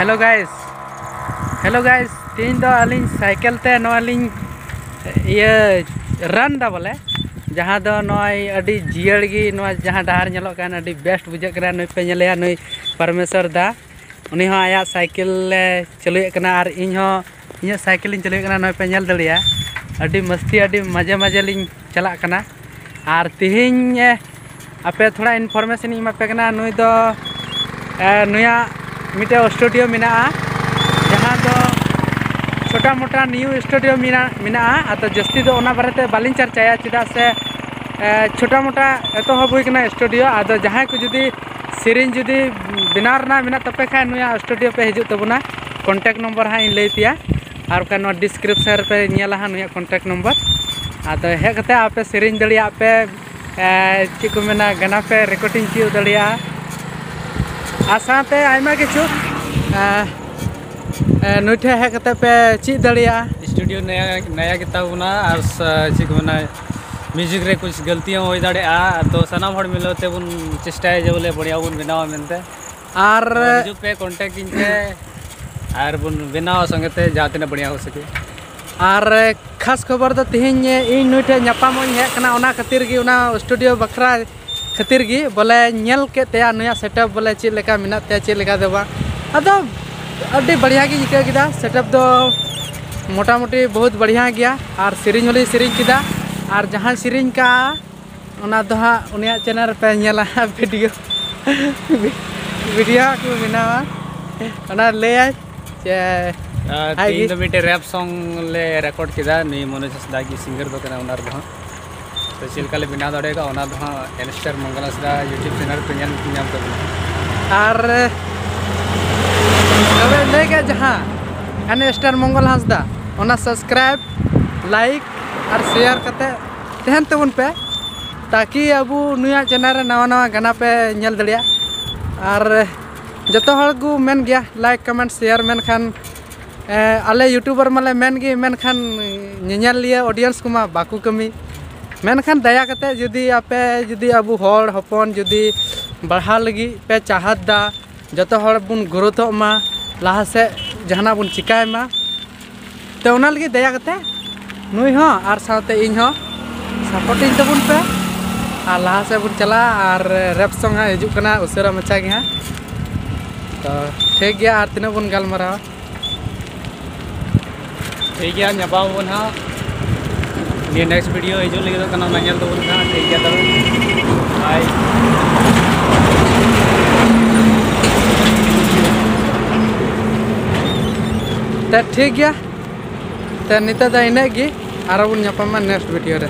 Hello guys hello guys तीन दो अलिंग cycle ते ये रन दा बोले जहाँ दो नॉय अडी जियर गी नॉय जहाँ डहार ñeloक kan अडी बेस्ट बुझे करा नई पे ñeleya नई परमेश्वर दा। उनी हो आया साइकिल ले चलुए कना और इन हो इन साइकिल इन चलुए कना नई पे ñel दलिया अडी मस्ती, अडी मज़े मज़े लिंग चला कना। और तिहिन आपे थोड़ा इन्फॉर्मेशन इमा पे कना नई दो नुया मिटे स्टूडियो मेना जहाँ दो छोटा मोटा न्यू स्टूडियो मेना तो जस्ती ओना बारे बाली चर्चाया चेदा से छोटा मोटा एतहब हुई स्टूडियो आदो जहाँ को जुदी सेरिंग जुदी बनाव तपे खा नुया स्टूडियो पे हजू तबना कॉन्टैक्ट नंबर हाँ इन लैतिया और का पे नेला हाँ नुया कॉन्टैक्ट नंबर आदो हेज कते आपे सेरिंग पे चेक को मेना गाना पे रिकॉर्डिंग चीज़ किछु नुठे हे कते पे चीज़ दड़िया स्टूडियो नया नया किताबना और चेक मना म्यूज़िक रे कुछ गलतियाँ हो दाड़े तो सनाम हड़ मिलते बुन चेष्टाए जे बोले बढ़िया बुन बनावा मेनते और जो पे कांटेक्ट इनते और बुन बनावा संगते जाते बढ़िया हो सके और खास खबर तो तिहिन इन नुठे नापाम हे कना ओना खातिर स्टूडियो बखरा खातिर गी बोले नेल के नया सेटअप बोले चेक लेका मिना चेक लेका देबा बढ़िया इका किदा सेटअप दो मोटा मोटी बहुत बढ़िया गया और सेरिंग होली सेरिंग किदा और जहाँ सेरिंग का दो हाँ उनिया चैनल पे नेला वीडियो वीडियो को बनावा ओना ले चे तीन दो मिनट रैप सॉन्ग ले रिकॉर्ड किदा नी मनोज हसदा की सिंगर दो कना उनार दो तो चिलका ले बिना दड़ेगा N star Mangal Hasda YouTube channel पे ñam तब जहाँ N star Mangal Hansda subscribe like और शेयर करते तहन तबन पे, ताकि अब नुया चैनल नवा नवा गाना पे जतो हर को मेन गया लाइक कमेंट शेयर मेन खान आले यूट्यूबर माले मेनखान दया कते जुदी आपे जुदी अबु हपन जुदी बढ़ा लगी, पे चाहत दा, जतो हर बुन ग्रोथ मा लहा से जहाना बुन चिकाय मा। तो ओना लगी दया कते? नुई हो और साथे इन हो। सपोर्टिंग तबुन पे। और लहा से बुन चला और रैप सॉन्ग हा हिजुक कना उसरा मचा हा तो ठीक गया और तीना बुन गालमारा ठीक है ñapaw bun ha ये नेक्स्ट वीडियो हिजो लगे कल तो ठीक है तब बाय ठीक है। तो नीत इनगे आरोप नेक्स्ट वीडियो रे